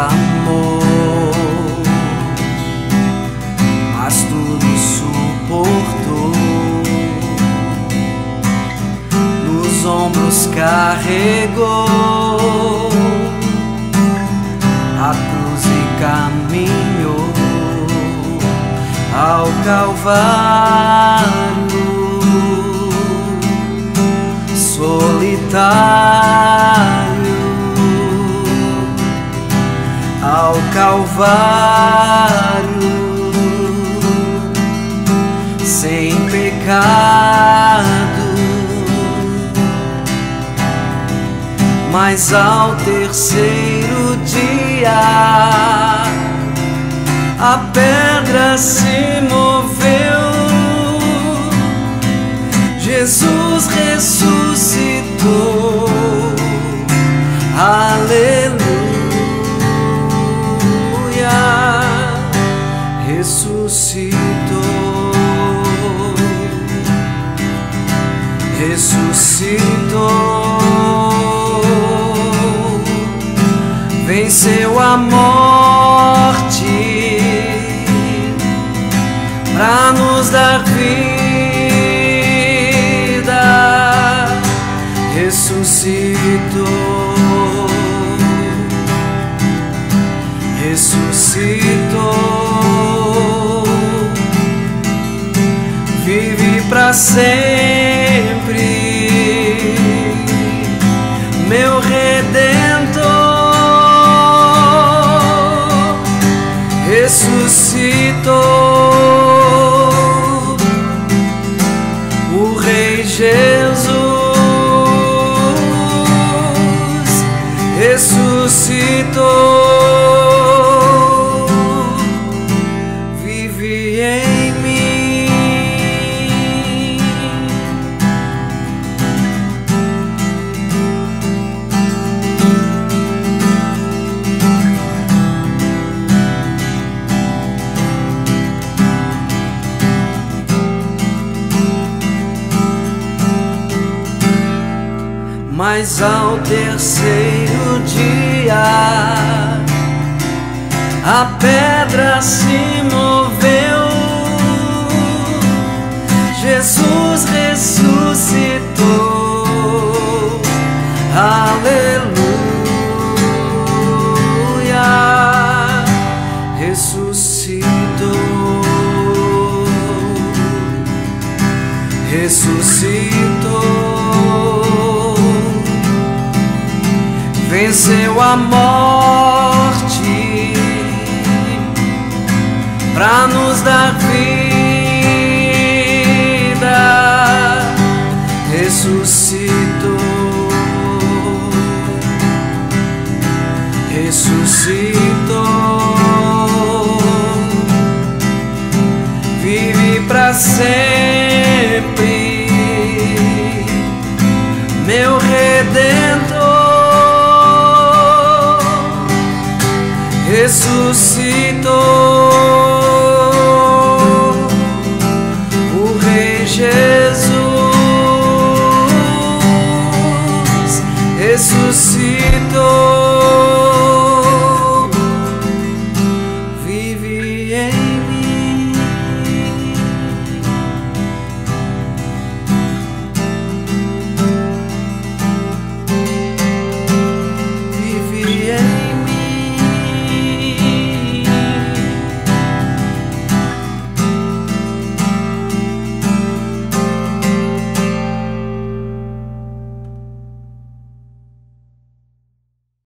reclamou, mas tudo suportou. Nos ombros carregou a cruz e caminhou ao Calvário solitário Calvário sem pecado, mas ao terceiro dia a pedra se Ressuscitou. Venceu a morte para nos dar vida, ressuscitou, ressuscitou, ressuscitou o Rei Jesus. Ressuscitou, Mas ao terceiro dia a pedra se moveu. Jesus ressuscitou. Aleluia. Ressuscitou. Ressuscitou venceu a morte para nos dar vida, ressuscitou, ressuscitou, vive para sempre, ressuscitou. O Rei Jesus